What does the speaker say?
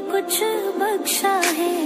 कुछ बख्शा है।